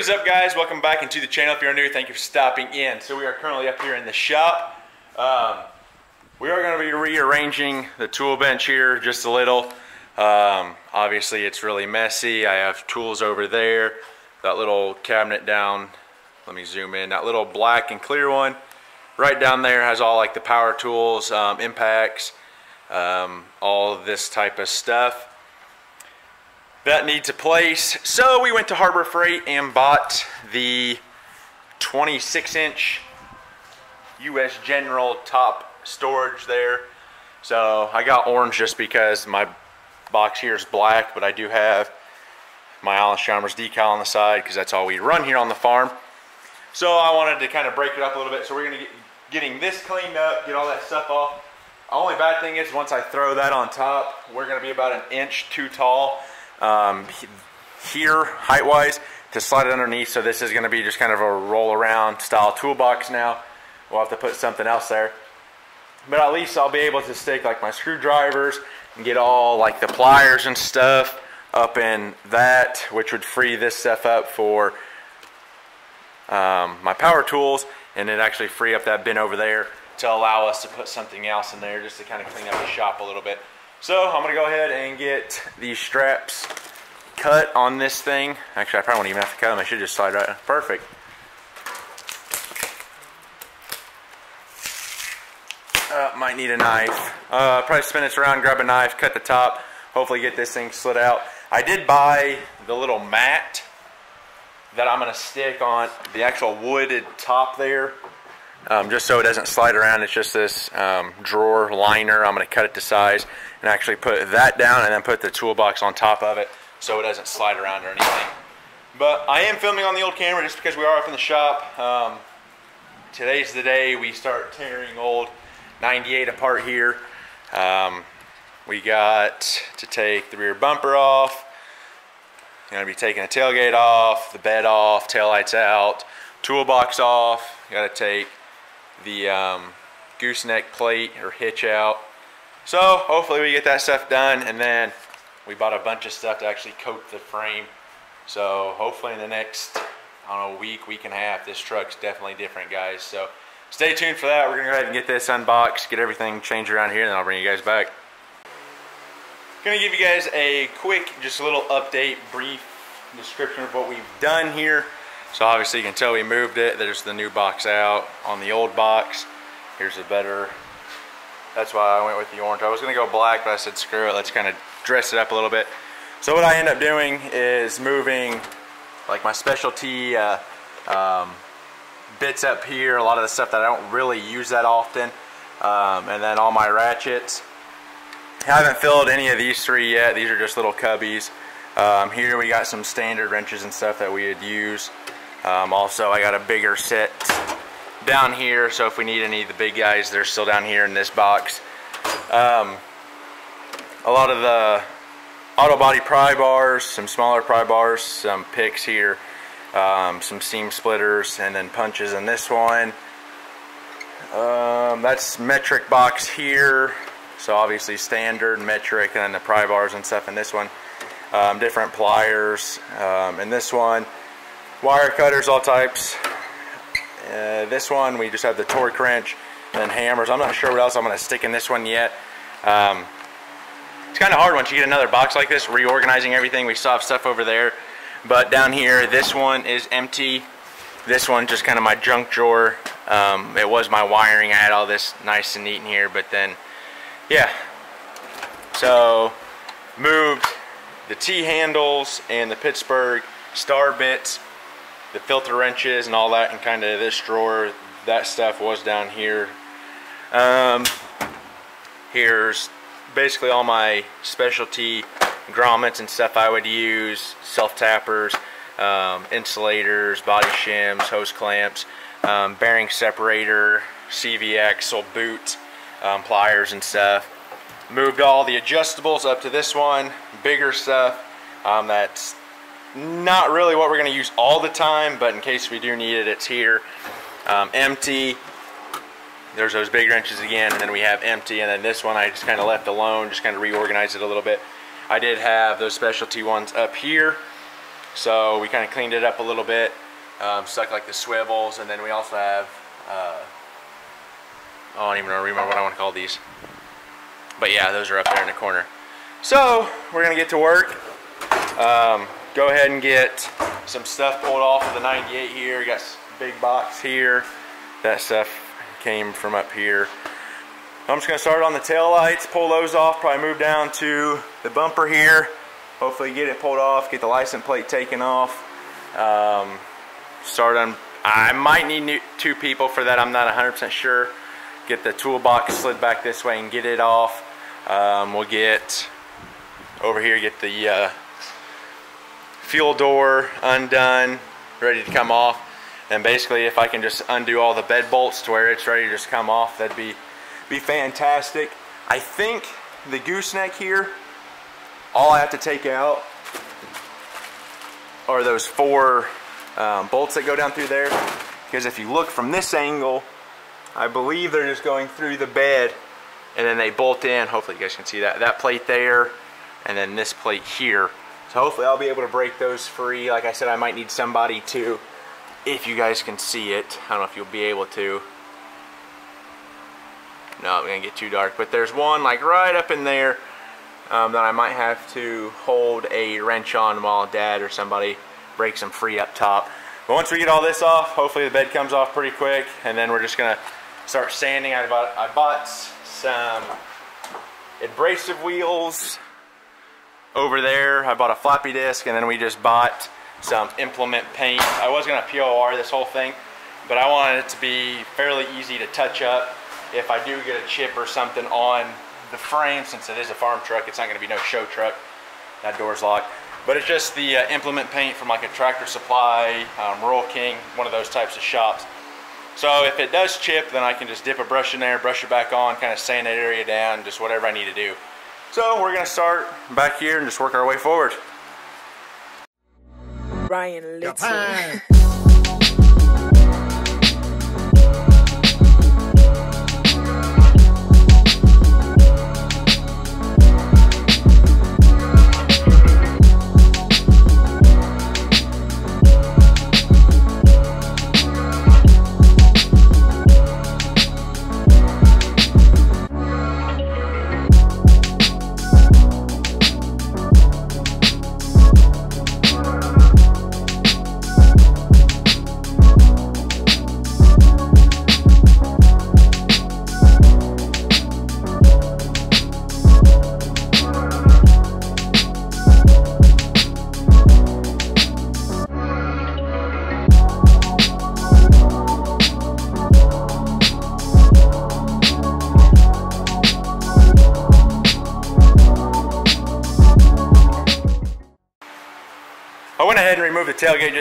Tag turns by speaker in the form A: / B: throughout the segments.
A: What is up guys? Welcome back into the channel. If you're new, thank you for stopping in. So we are currently up here in the shop. Um, we are going to be rearranging the tool bench here just a little. Um, obviously it's really messy. I have tools over there. That little cabinet down, let me zoom in. That little black and clear one right down there has all like the power tools, um, impacts, um, all this type of stuff that needs a place. So we went to Harbor Freight and bought the 26 inch US General top storage there. So I got orange just because my box here is black, but I do have my Allis-Chalmers decal on the side because that's all we run here on the farm. So I wanted to kind of break it up a little bit. So we're gonna get getting this cleaned up, get all that stuff off. Only bad thing is once I throw that on top, we're gonna be about an inch too tall um, here height-wise to slide it underneath. So this is going to be just kind of a roll-around style toolbox now. We'll have to put something else there. But at least I'll be able to stick like my screwdrivers and get all like the pliers and stuff up in that, which would free this stuff up for um, my power tools and it actually free up that bin over there to allow us to put something else in there just to kind of clean up the shop a little bit. So I'm gonna go ahead and get these straps cut on this thing. Actually, I probably won't even have to cut them. I should just slide right, perfect. Uh, might need a knife. Uh, probably spin this around, grab a knife, cut the top, hopefully get this thing slid out. I did buy the little mat that I'm gonna stick on the actual wooded top there um, just so it doesn't slide around. It's just this um, drawer liner. I'm going to cut it to size and actually put that down and then put the toolbox on top of it so it doesn't slide around or anything. But I am filming on the old camera just because we are up in the shop. Um, today's the day we start tearing old 98 apart here. Um, we got to take the rear bumper off. Going to be taking the tailgate off, the bed off, tail lights out, toolbox off. Got to take the um, gooseneck plate or hitch out. So hopefully we get that stuff done and then we bought a bunch of stuff to actually coat the frame. So hopefully in the next, I don't know, week, week and a half, this truck's definitely different guys. So stay tuned for that. We're gonna go ahead and get this unboxed, get everything changed around here and then I'll bring you guys back. Gonna give you guys a quick, just a little update, brief description of what we've done here. So obviously you can tell we moved it. There's the new box out on the old box. Here's a better, that's why I went with the orange. I was gonna go black, but I said screw it, let's kind of dress it up a little bit. So what I end up doing is moving like my specialty uh, um, bits up here, a lot of the stuff that I don't really use that often, um, and then all my ratchets. I haven't filled any of these three yet. These are just little cubbies. Um, here we got some standard wrenches and stuff that we had use. Um, also, I got a bigger set down here, so if we need any of the big guys, they're still down here in this box. Um, a lot of the auto body pry bars, some smaller pry bars, some picks here, um, some seam splitters, and then punches in this one. Um, that's metric box here, so obviously standard, metric, and then the pry bars and stuff in this one. Um, different pliers um, in this one wire cutters, all types. Uh, this one, we just have the torque wrench and hammers. I'm not sure what else I'm going to stick in this one yet. Um, it's kind of hard once you get another box like this, reorganizing everything. We still have stuff over there. But down here, this one is empty. This one, just kind of my junk drawer. Um, it was my wiring. I had all this nice and neat in here, but then, yeah. So, moved the T-handles and the Pittsburgh star bits the filter wrenches and all that and kind of this drawer that stuff was down here. Um, here's basically all my specialty grommets and stuff I would use self tappers um, insulators body shims hose clamps um, bearing separator CV axle boot um, pliers and stuff. Moved all the adjustables up to this one bigger stuff. Um, that's not really what we're going to use all the time, but in case we do need it, it's here. Um, empty. There's those big wrenches again, and then we have empty, and then this one I just kind of left alone, just kind of reorganized it a little bit. I did have those specialty ones up here. So we kind of cleaned it up a little bit, um, stuck like the swivels, and then we also have, uh, I don't even remember what I want to call these. But yeah, those are up there in the corner. So we're gonna get to work. Um, go ahead and get some stuff pulled off of the 98 here. Got big box here. That stuff came from up here. I'm just gonna start on the tail lights, pull those off, probably move down to the bumper here. Hopefully get it pulled off, get the license plate taken off. Um, start on, I might need new, two people for that, I'm not 100% sure. Get the toolbox slid back this way and get it off. Um, we'll get over here, get the uh, fuel door undone, ready to come off. And basically if I can just undo all the bed bolts to where it's ready to just come off, that'd be, be fantastic. I think the gooseneck here, all I have to take out are those four um, bolts that go down through there. Because if you look from this angle, I believe they're just going through the bed and then they bolt in. Hopefully you guys can see that. That plate there and then this plate here. So hopefully I'll be able to break those free. Like I said, I might need somebody to, if you guys can see it. I don't know if you'll be able to. No, I'm gonna get too dark. But there's one like right up in there um, that I might have to hold a wrench on while dad or somebody breaks them free up top. But once we get all this off, hopefully the bed comes off pretty quick and then we're just gonna start sanding. I bought, I bought some abrasive wheels over there. I bought a floppy disk and then we just bought some implement paint. I was gonna POR this whole thing, but I wanted it to be fairly easy to touch up if I do get a chip or something on the frame, since it is a farm truck, it's not gonna be no show truck. That door's locked. But it's just the uh, implement paint from like a Tractor Supply, um, Rural King, one of those types of shops. So if it does chip, then I can just dip a brush in there, brush it back on, kind of sand that area down, just whatever I need to do. So we're gonna start back here and just work our way forward.
B: Ryan Little.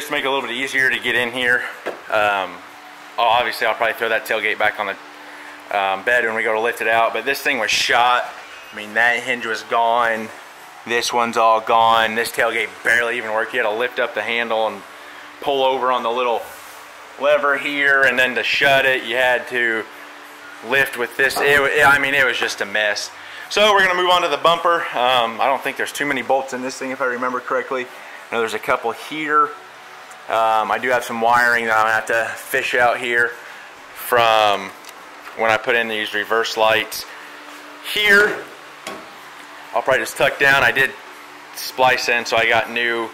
A: just make it a little bit easier to get in here. Um, obviously, I'll probably throw that tailgate back on the um, bed when we go to lift it out. But this thing was shot. I mean, that hinge was gone. This one's all gone. This tailgate barely even worked. You had to lift up the handle and pull over on the little lever here. And then to shut it, you had to lift with this. It, I mean, it was just a mess. So we're going to move on to the bumper. Um, I don't think there's too many bolts in this thing if I remember correctly. Now there's a couple here. Um, I do have some wiring that I'm gonna have to fish out here from when I put in these reverse lights. Here, I'll probably just tuck down. I did splice in, so I got new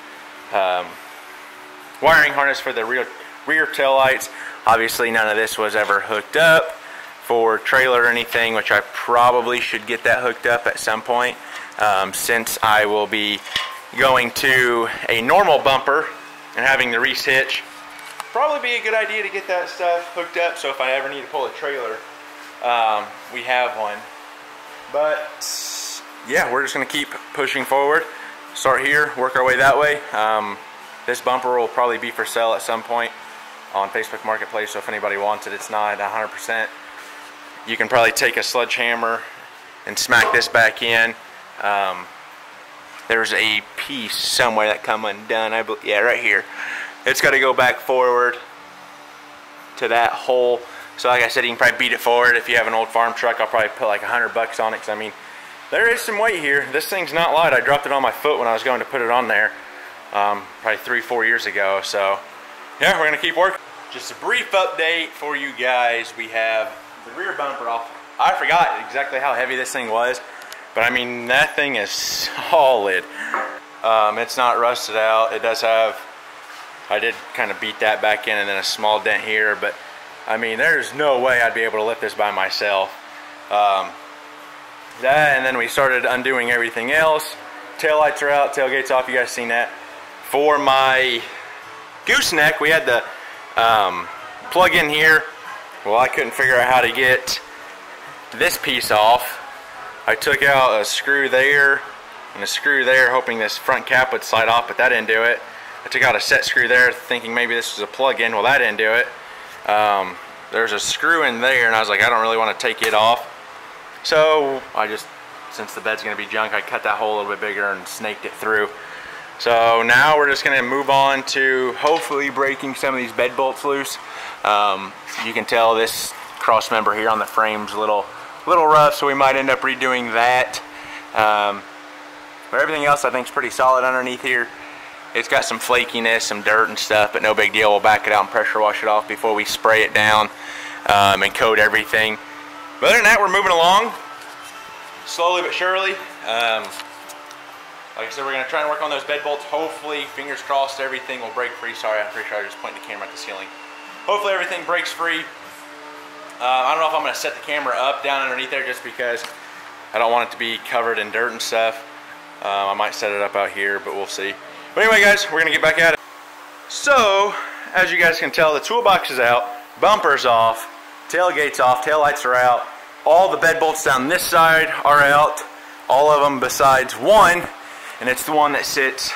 A: um, wiring harness for the rear, rear tail lights. Obviously, none of this was ever hooked up for trailer or anything, which I probably should get that hooked up at some point um, since I will be going to a normal bumper and having the Reese hitch, probably be a good idea to get that stuff hooked up so if I ever need to pull a trailer, um, we have one. But yeah, we're just gonna keep pushing forward. Start here, work our way that way. Um, this bumper will probably be for sale at some point on Facebook Marketplace, so if anybody wants it, it's not 100%. You can probably take a sledgehammer and smack this back in. Um, there's a piece somewhere that come undone. I believe, yeah, right here. It's got to go back forward to that hole. So like I said, you can probably beat it forward. If you have an old farm truck, I'll probably put like a hundred bucks on it. Cause I mean, there is some weight here. This thing's not light. I dropped it on my foot when I was going to put it on there. um, probably three, four years ago. So yeah, we're gonna keep working. Just a brief update for you guys. We have the rear bumper off. I forgot exactly how heavy this thing was, but I mean, that thing is solid. Um, it's not rusted out. It does have, I did kind of beat that back in and then a small dent here, but I mean, there's no way I'd be able to lift this by myself. Um, that, and then we started undoing everything else. Tail lights are out, tailgate's off, you guys seen that. For my gooseneck, we had the um, plug in here. Well, I couldn't figure out how to get this piece off. I took out a screw there and a screw there, hoping this front cap would slide off, but that didn't do it. I took out a set screw there, thinking maybe this was a plug-in. Well, that didn't do it. Um, there's a screw in there, and I was like, I don't really want to take it off. So I just, since the bed's going to be junk, I cut that hole a little bit bigger and snaked it through. So now we're just going to move on to hopefully breaking some of these bed bolts loose. Um, you can tell this cross member here on the frame's a little, little rough, so we might end up redoing that. Um, but everything else I think is pretty solid underneath here. It's got some flakiness, some dirt and stuff, but no big deal. We'll back it out and pressure wash it off before we spray it down um, and coat everything. But other than that, we're moving along slowly but surely. Um, like I said, we're going to try and work on those bed bolts. Hopefully, fingers crossed, everything will break free. Sorry, I'm pretty sure I just pointed the camera at the ceiling. Hopefully, everything breaks free. Uh, I don't know if I'm to set the camera up down underneath there just because I don't want it to be covered in dirt and stuff. Um, I might set it up out here, but we'll see. But anyway, guys, we're to get back at it. So, as you guys can tell, the toolbox is out, bumper's off, tailgate's off, tail lights are out. All the bed bolts down this side are out. All of them besides one, and it's the one that sits,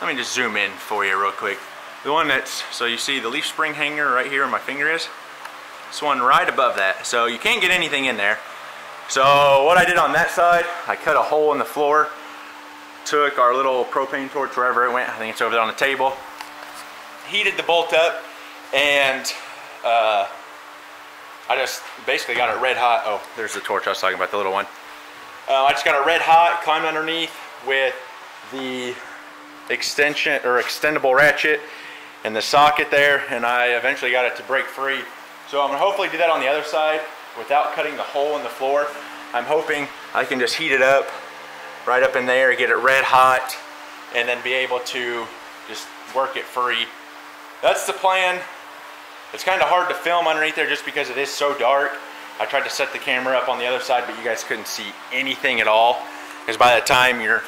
A: let me just zoom in for you real quick. The one that's, so you see the leaf spring hanger right here where my finger is? This one right above that. So you can't get anything in there. So what I did on that side, I cut a hole in the floor, took our little propane torch wherever it went, I think it's over there on the table, heated the bolt up, and uh, I just basically got it red hot. Oh, there's the torch I was talking about, the little one. Uh, I just got it red hot, climbed underneath with the extension or extendable ratchet and the socket there, and I eventually got it to break free. So I'm gonna hopefully do that on the other side without cutting the hole in the floor. I'm hoping I can just heat it up right up in there, get it red hot, and then be able to just work it free. That's the plan. It's kind of hard to film underneath there just because it is so dark. I tried to set the camera up on the other side, but you guys couldn't see anything at all. Because by the time you're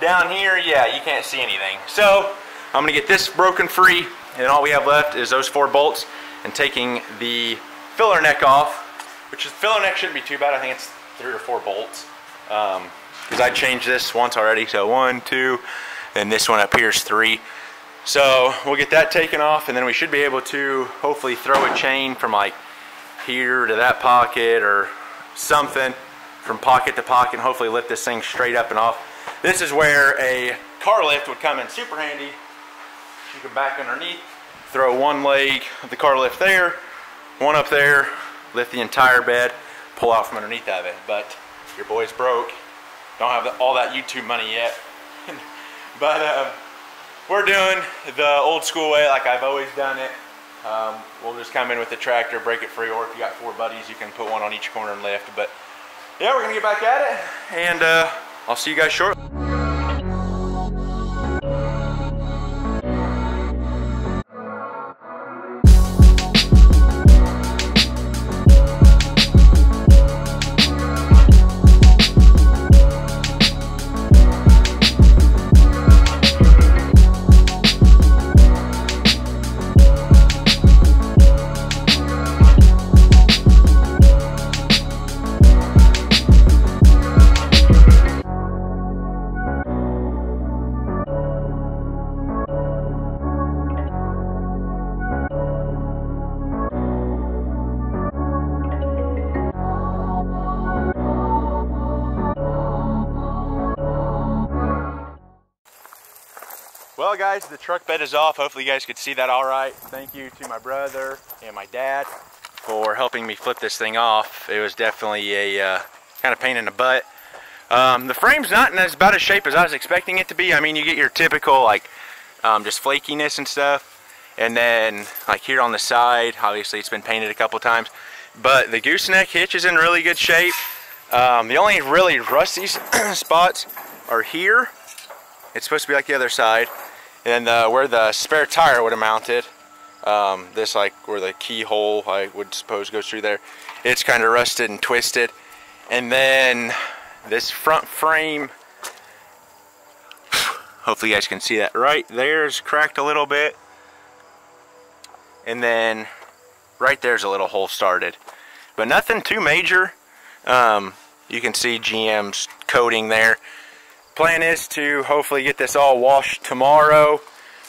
A: down here, yeah, you can't see anything. So I'm gonna get this broken free, and all we have left is those four bolts and taking the filler neck off, which is filler neck shouldn't be too bad. I think it's three or four bolts. Um, because I changed this once already. So one, two, and this one up here is three. So we'll get that taken off and then we should be able to hopefully throw a chain from like here to that pocket or something from pocket to pocket and hopefully lift this thing straight up and off. This is where a car lift would come in super handy. You can back underneath, throw one leg of the car lift there, one up there, lift the entire bed, pull out from underneath of it. But your boy's broke. Don't have all that YouTube money yet. but uh, we're doing the old school way like I've always done it. Um, we'll just come in with the tractor, break it free, or if you got four buddies, you can put one on each corner and lift. But yeah, we're gonna get back at it, and uh, I'll see you guys shortly. The truck bed is off. Hopefully you guys could see that all right. Thank you to my brother and my dad for helping me flip this thing off. It was definitely a uh, kind of pain in the butt. Um, the frame's not in as bad a shape as I was expecting it to be. I mean, you get your typical like um, just flakiness and stuff. And then like here on the side, obviously it's been painted a couple times. But the gooseneck hitch is in really good shape. Um, the only really rusty spots are here. It's supposed to be like the other side. And uh, where the spare tire would have mounted, um, this like where the keyhole I would suppose goes through there, it's kind of rusted and twisted. And then this front frame, hopefully you guys can see that right there is cracked a little bit. And then right there's a little hole started. But nothing too major. Um, you can see GM's coating there. Plan is to hopefully get this all washed tomorrow.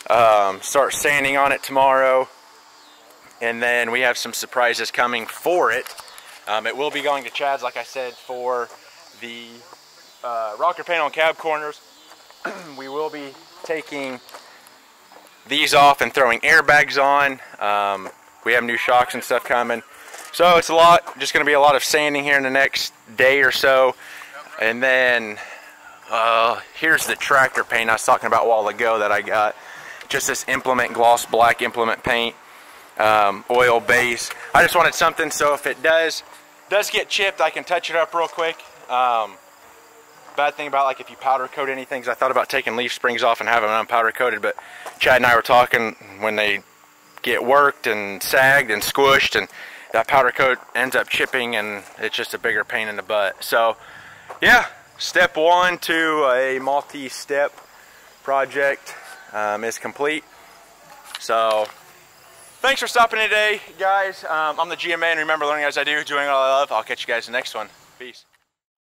A: Um, start sanding on it tomorrow. And then we have some surprises coming for it. Um, it will be going to Chad's, like I said, for the uh, rocker panel and cab corners. we will be taking these off and throwing airbags on. Um, we have new shocks and stuff coming. So it's a lot, just going to be a lot of sanding here in the next day or so. And then uh, here's the tractor paint I was talking about a while ago that I got. Just this implement gloss black implement paint, um, oil base. I just wanted something so if it does does get chipped, I can touch it up real quick. Um, bad thing about like if you powder coat anything I thought about taking leaf springs off and having them powder coated, but Chad and I were talking when they get worked and sagged and squished and that powder coat ends up chipping and it's just a bigger pain in the butt. So yeah, step one to a multi-step project um, is complete. So thanks for stopping today, guys. Um, I'm the GM man. Remember, learning as I do, doing all I love. I'll catch you guys in the next one. Peace.